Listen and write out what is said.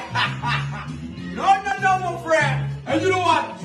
no, no, no, my friend. And you know what?